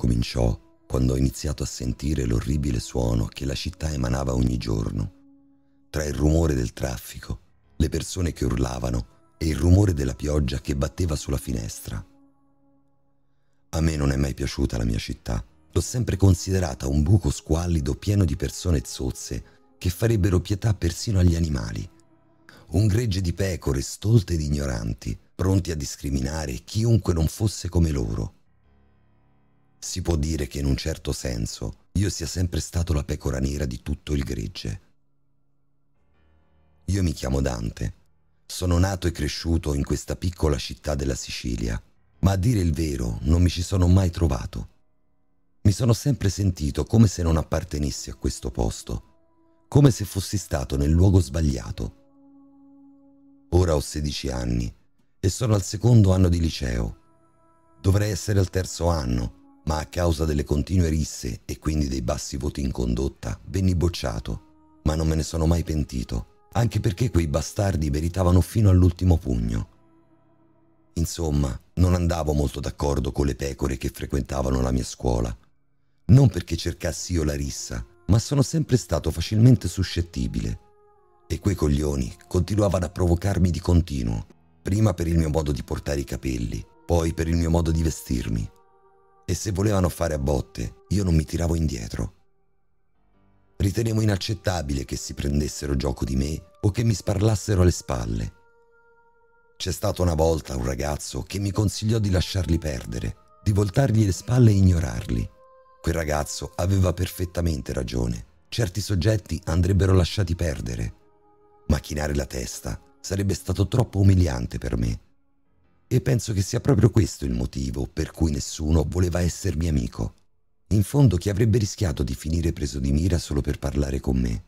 Cominciò quando ho iniziato a sentire l'orribile suono che la città emanava ogni giorno. Tra il rumore del traffico, le persone che urlavano e il rumore della pioggia che batteva sulla finestra. A me non è mai piaciuta la mia città. L'ho sempre considerata un buco squallido pieno di persone zozze che farebbero pietà persino agli animali. Un gregge di pecore stolte ed ignoranti, pronti a discriminare chiunque non fosse come loro. Si può dire che in un certo senso io sia sempre stato la pecora nera di tutto il gregge. Io mi chiamo Dante. Sono nato e cresciuto in questa piccola città della Sicilia, ma a dire il vero non mi ci sono mai trovato. Mi sono sempre sentito come se non appartenessi a questo posto, come se fossi stato nel luogo sbagliato. Ora ho 16 anni e sono al secondo anno di liceo. Dovrei essere al terzo anno ma a causa delle continue risse e quindi dei bassi voti in condotta venni bocciato, ma non me ne sono mai pentito, anche perché quei bastardi meritavano fino all'ultimo pugno. Insomma, non andavo molto d'accordo con le pecore che frequentavano la mia scuola. Non perché cercassi io la rissa, ma sono sempre stato facilmente suscettibile. E quei coglioni continuavano a provocarmi di continuo, prima per il mio modo di portare i capelli, poi per il mio modo di vestirmi e se volevano fare a botte, io non mi tiravo indietro. Ritenevo inaccettabile che si prendessero gioco di me o che mi sparlassero alle spalle. C'è stato una volta un ragazzo che mi consigliò di lasciarli perdere, di voltargli le spalle e ignorarli. Quel ragazzo aveva perfettamente ragione. Certi soggetti andrebbero lasciati perdere. Macchinare la testa sarebbe stato troppo umiliante per me e penso che sia proprio questo il motivo per cui nessuno voleva essermi amico. In fondo chi avrebbe rischiato di finire preso di mira solo per parlare con me?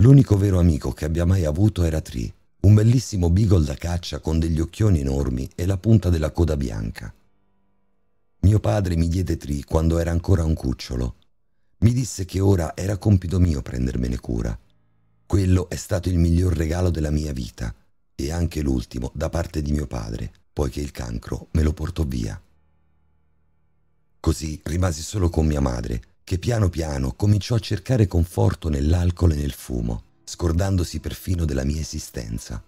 L'unico vero amico che abbia mai avuto era Tree, un bellissimo beagle da caccia con degli occhioni enormi e la punta della coda bianca. Mio padre mi diede Tree quando era ancora un cucciolo. Mi disse che ora era compito mio prendermene cura. Quello è stato il miglior regalo della mia vita e anche l'ultimo da parte di mio padre, poiché il cancro me lo portò via. Così rimasi solo con mia madre, che piano piano cominciò a cercare conforto nell'alcol e nel fumo, scordandosi perfino della mia esistenza.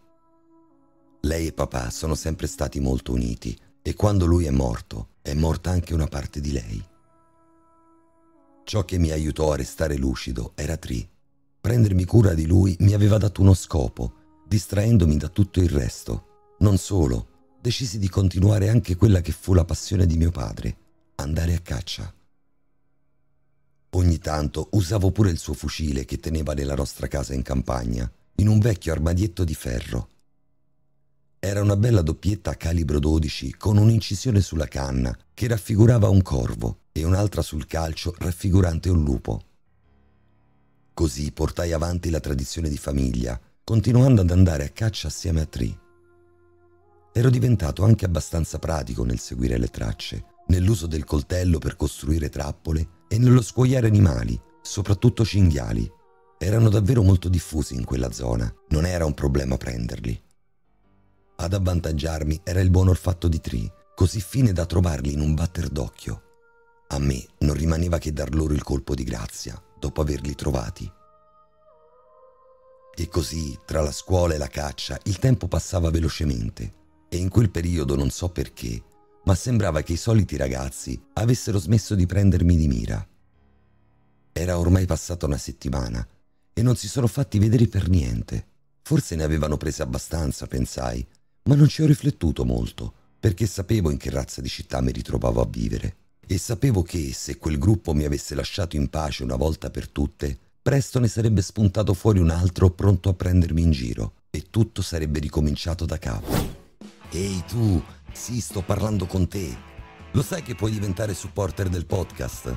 Lei e papà sono sempre stati molto uniti e quando lui è morto, è morta anche una parte di lei. Ciò che mi aiutò a restare lucido era Tri. Prendermi cura di lui mi aveva dato uno scopo distraendomi da tutto il resto. Non solo, decisi di continuare anche quella che fu la passione di mio padre, andare a caccia. Ogni tanto usavo pure il suo fucile che teneva nella nostra casa in campagna, in un vecchio armadietto di ferro. Era una bella doppietta a calibro 12 con un'incisione sulla canna che raffigurava un corvo e un'altra sul calcio raffigurante un lupo. Così portai avanti la tradizione di famiglia continuando ad andare a caccia assieme a Tree. Ero diventato anche abbastanza pratico nel seguire le tracce, nell'uso del coltello per costruire trappole e nello scuoiare animali, soprattutto cinghiali. Erano davvero molto diffusi in quella zona, non era un problema prenderli. Ad avvantaggiarmi era il buon olfatto di Tree, così fine da trovarli in un batter d'occhio. A me non rimaneva che dar loro il colpo di grazia dopo averli trovati. E così, tra la scuola e la caccia, il tempo passava velocemente e in quel periodo non so perché, ma sembrava che i soliti ragazzi avessero smesso di prendermi di mira. Era ormai passata una settimana e non si sono fatti vedere per niente. Forse ne avevano prese abbastanza, pensai, ma non ci ho riflettuto molto, perché sapevo in che razza di città mi ritrovavo a vivere e sapevo che se quel gruppo mi avesse lasciato in pace una volta per tutte, presto ne sarebbe spuntato fuori un altro pronto a prendermi in giro e tutto sarebbe ricominciato da capo. Ehi tu, sì, sto parlando con te. Lo sai che puoi diventare supporter del podcast?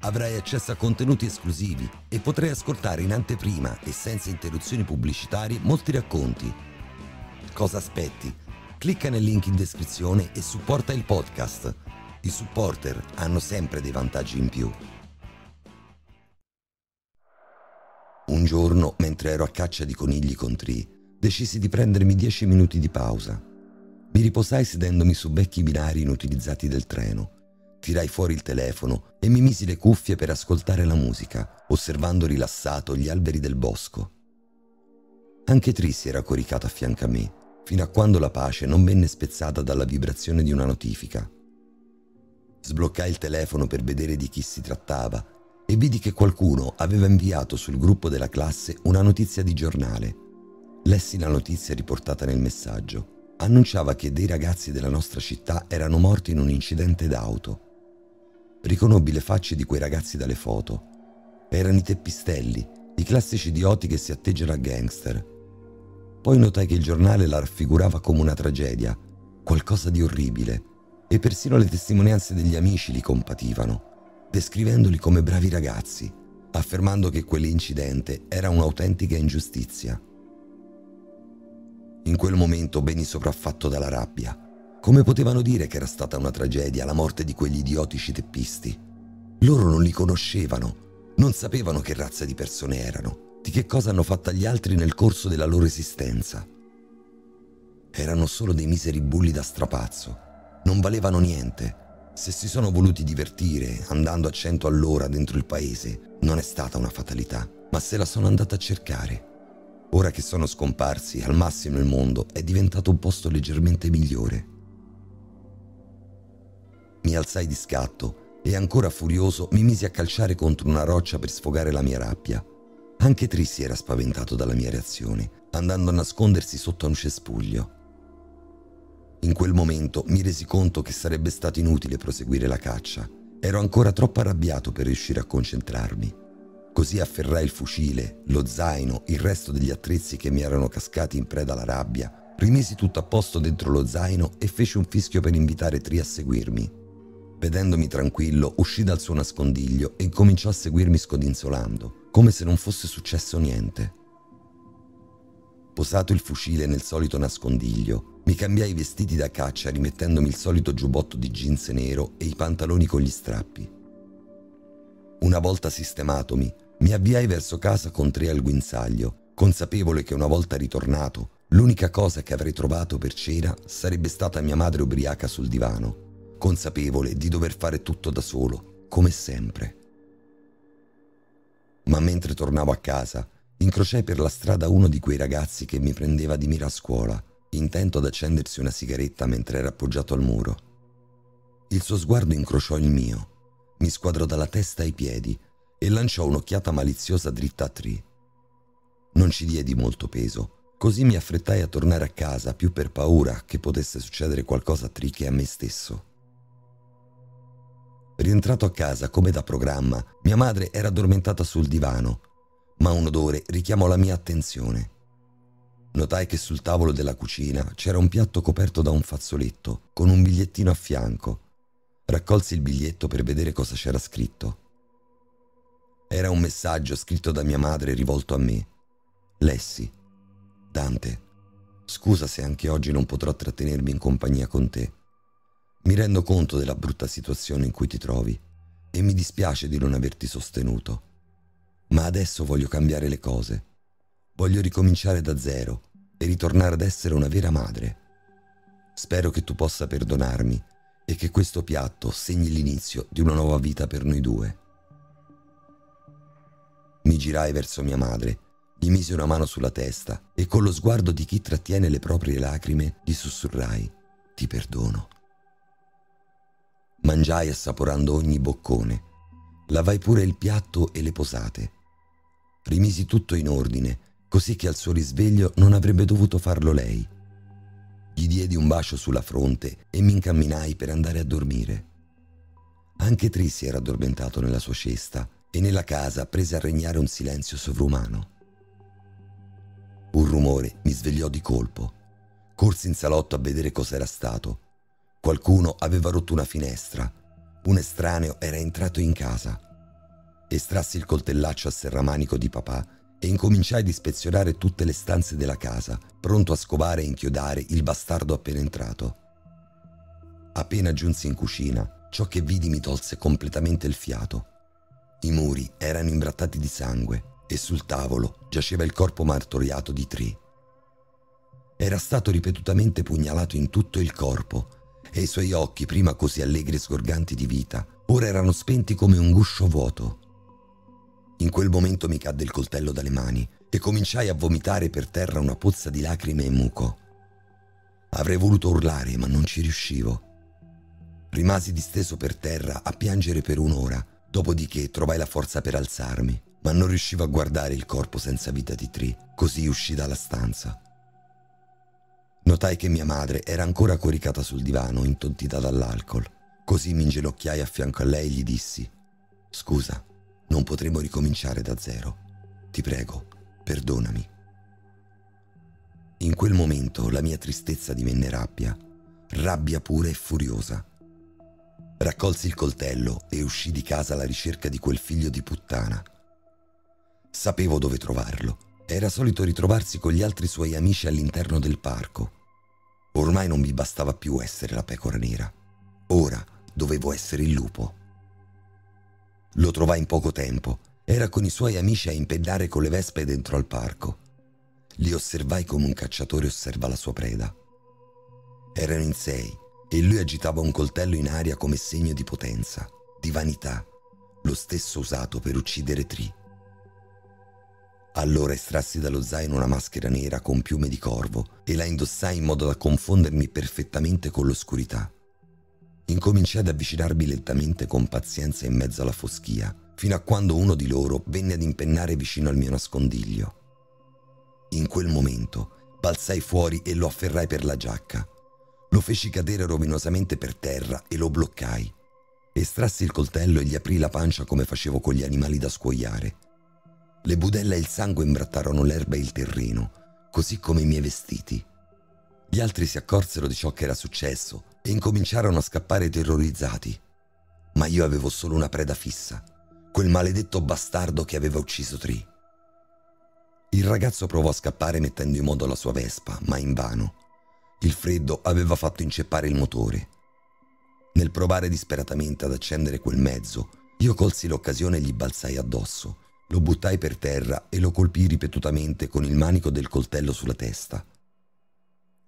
Avrai accesso a contenuti esclusivi e potrai ascoltare in anteprima e senza interruzioni pubblicitarie molti racconti. Cosa aspetti? Clicca nel link in descrizione e supporta il podcast. I supporter hanno sempre dei vantaggi in più. Un giorno, mentre ero a caccia di conigli con Tree, decisi di prendermi dieci minuti di pausa. Mi riposai sedendomi su vecchi binari inutilizzati del treno. tirai fuori il telefono e mi misi le cuffie per ascoltare la musica, osservando rilassato gli alberi del bosco. Anche Trissi era coricato a fianco a me, fino a quando la pace non venne spezzata dalla vibrazione di una notifica. Sbloccai il telefono per vedere di chi si trattava e vidi che qualcuno aveva inviato sul gruppo della classe una notizia di giornale. Lessi la notizia riportata nel messaggio. Annunciava che dei ragazzi della nostra città erano morti in un incidente d'auto. Riconobbi le facce di quei ragazzi dalle foto. Erano i teppistelli, i classici idioti che si atteggiano a gangster. Poi notai che il giornale la raffigurava come una tragedia, qualcosa di orribile, e persino le testimonianze degli amici li compativano, descrivendoli come bravi ragazzi, affermando che quell'incidente era un'autentica ingiustizia. In quel momento venni sopraffatto dalla rabbia come potevano dire che era stata una tragedia la morte di quegli idiotici teppisti? Loro non li conoscevano, non sapevano che razza di persone erano, di che cosa hanno fatto agli altri nel corso della loro esistenza. Erano solo dei miseri bulli da strapazzo, non valevano niente. Se si sono voluti divertire andando a cento all'ora dentro il paese, non è stata una fatalità, ma se la sono andata a cercare. Ora che sono scomparsi, al massimo il mondo è diventato un posto leggermente migliore. Mi alzai di scatto e ancora furioso mi misi a calciare contro una roccia per sfogare la mia rabbia. Anche Trissi era spaventato dalla mia reazione, andando a nascondersi sotto a un cespuglio. In quel momento mi resi conto che sarebbe stato inutile proseguire la caccia. Ero ancora troppo arrabbiato per riuscire a concentrarmi. Così afferrai il fucile, lo zaino, il resto degli attrezzi che mi erano cascati in preda alla rabbia, rimisi tutto a posto dentro lo zaino e feci un fischio per invitare Tri a seguirmi. Vedendomi tranquillo, uscì dal suo nascondiglio e cominciò a seguirmi scodinzolando, come se non fosse successo niente. Posato il fucile nel solito nascondiglio, mi cambiai i vestiti da caccia rimettendomi il solito giubbotto di jeans nero e i pantaloni con gli strappi. Una volta sistematomi, mi avviai verso casa con tre al guinzaglio, consapevole che una volta ritornato, l'unica cosa che avrei trovato per cena sarebbe stata mia madre ubriaca sul divano consapevole di dover fare tutto da solo, come sempre. Ma mentre tornavo a casa, incrociai per la strada uno di quei ragazzi che mi prendeva di mira a scuola, intento ad accendersi una sigaretta mentre era appoggiato al muro. Il suo sguardo incrociò il mio, mi squadrò dalla testa ai piedi e lanciò un'occhiata maliziosa dritta a Tree. Non ci diedi molto peso, così mi affrettai a tornare a casa più per paura che potesse succedere qualcosa a Tree che a me stesso. Rientrato a casa come da programma, mia madre era addormentata sul divano, ma un odore richiamò la mia attenzione. Notai che sul tavolo della cucina c'era un piatto coperto da un fazzoletto con un bigliettino a fianco. Raccolsi il biglietto per vedere cosa c'era scritto. Era un messaggio scritto da mia madre rivolto a me. Lessi, Dante, scusa se anche oggi non potrò trattenermi in compagnia con te. Mi rendo conto della brutta situazione in cui ti trovi e mi dispiace di non averti sostenuto. Ma adesso voglio cambiare le cose. Voglio ricominciare da zero e ritornare ad essere una vera madre. Spero che tu possa perdonarmi e che questo piatto segni l'inizio di una nuova vita per noi due. Mi girai verso mia madre, gli misi una mano sulla testa e con lo sguardo di chi trattiene le proprie lacrime gli sussurrai, ti perdono. Mangiai assaporando ogni boccone. Lavai pure il piatto e le posate. Rimisi tutto in ordine, così che al suo risveglio non avrebbe dovuto farlo lei. Gli diedi un bacio sulla fronte e mi incamminai per andare a dormire. Anche Trissi era addormentato nella sua cesta e nella casa prese a regnare un silenzio sovrumano. Un rumore mi svegliò di colpo. Corsi in salotto a vedere cos'era stato Qualcuno aveva rotto una finestra. Un estraneo era entrato in casa. Estrassi il coltellaccio a serramanico di papà e incominciai ad ispezionare tutte le stanze della casa, pronto a scovare e inchiodare il bastardo appena entrato. Appena giunsi in cucina, ciò che vidi mi tolse completamente il fiato. I muri erano imbrattati di sangue e sul tavolo giaceva il corpo martoriato di Tree. Era stato ripetutamente pugnalato in tutto il corpo e i suoi occhi, prima così allegri e sgorganti di vita, ora erano spenti come un guscio vuoto. In quel momento mi cadde il coltello dalle mani e cominciai a vomitare per terra una pozza di lacrime e muco. Avrei voluto urlare, ma non ci riuscivo. Rimasi disteso per terra a piangere per un'ora, dopodiché trovai la forza per alzarmi, ma non riuscivo a guardare il corpo senza vita di Tri, così uscì dalla stanza. Notai che mia madre era ancora coricata sul divano, intontita dall'alcol. Così mi inginocchiai a fianco a lei e gli dissi: Scusa, non potremo ricominciare da zero. Ti prego, perdonami. In quel momento la mia tristezza divenne rabbia, rabbia pura e furiosa. Raccolsi il coltello e uscì di casa alla ricerca di quel figlio di puttana. Sapevo dove trovarlo. Era solito ritrovarsi con gli altri suoi amici all'interno del parco. Ormai non mi bastava più essere la pecora nera. Ora dovevo essere il lupo. Lo trovai in poco tempo. Era con i suoi amici a impennare con le vespe dentro al parco. Li osservai come un cacciatore osserva la sua preda. Erano in sei e lui agitava un coltello in aria come segno di potenza, di vanità, lo stesso usato per uccidere Tri. Allora estrassi dallo zaino una maschera nera con piume di corvo e la indossai in modo da confondermi perfettamente con l'oscurità. Incominciai ad avvicinarmi lentamente con pazienza in mezzo alla foschia, fino a quando uno di loro venne ad impennare vicino al mio nascondiglio. In quel momento balzai fuori e lo afferrai per la giacca. Lo feci cadere rovinosamente per terra e lo bloccai. Estrassi il coltello e gli aprì la pancia come facevo con gli animali da scuoiare le budella e il sangue imbrattarono l'erba e il terreno, così come i miei vestiti. Gli altri si accorsero di ciò che era successo e incominciarono a scappare terrorizzati. Ma io avevo solo una preda fissa, quel maledetto bastardo che aveva ucciso Tri. Il ragazzo provò a scappare mettendo in moto la sua vespa, ma invano. Il freddo aveva fatto inceppare il motore. Nel provare disperatamente ad accendere quel mezzo, io colsi l'occasione e gli balzai addosso lo buttai per terra e lo colpii ripetutamente con il manico del coltello sulla testa.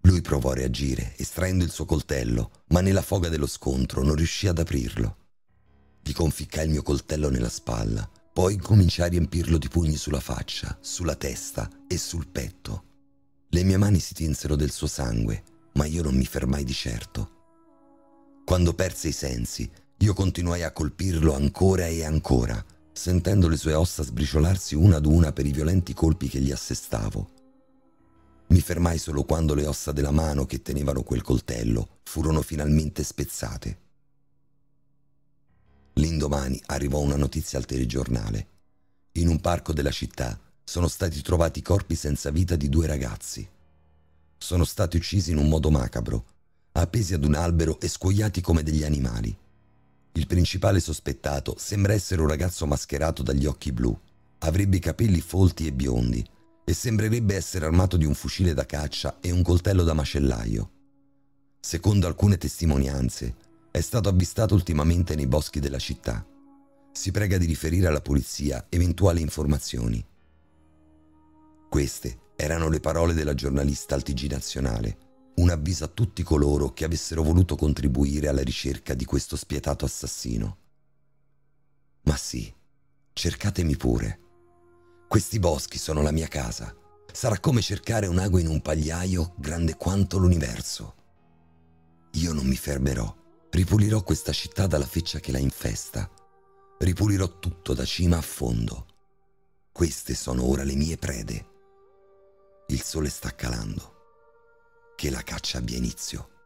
Lui provò a reagire, estraendo il suo coltello, ma nella foga dello scontro non riuscì ad aprirlo. Gli conficcai il mio coltello nella spalla, poi cominciai a riempirlo di pugni sulla faccia, sulla testa e sul petto. Le mie mani si tinsero del suo sangue, ma io non mi fermai di certo. Quando perse i sensi, io continuai a colpirlo ancora e ancora, sentendo le sue ossa sbriciolarsi una ad una per i violenti colpi che gli assestavo. Mi fermai solo quando le ossa della mano che tenevano quel coltello furono finalmente spezzate. L'indomani arrivò una notizia al telegiornale. In un parco della città sono stati trovati i corpi senza vita di due ragazzi. Sono stati uccisi in un modo macabro, appesi ad un albero e scuoiati come degli animali. Il principale sospettato sembra essere un ragazzo mascherato dagli occhi blu. Avrebbe i capelli folti e biondi e sembrerebbe essere armato di un fucile da caccia e un coltello da macellaio. Secondo alcune testimonianze, è stato avvistato ultimamente nei boschi della città. Si prega di riferire alla polizia eventuali informazioni. Queste erano le parole della giornalista al TG Nazionale un avviso a tutti coloro che avessero voluto contribuire alla ricerca di questo spietato assassino. Ma sì, cercatemi pure. Questi boschi sono la mia casa. Sarà come cercare un ago in un pagliaio grande quanto l'universo. Io non mi fermerò. Ripulirò questa città dalla feccia che la infesta. Ripulirò tutto da cima a fondo. Queste sono ora le mie prede. Il sole sta calando che la caccia abbia inizio.